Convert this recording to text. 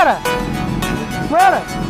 Espera! Espera!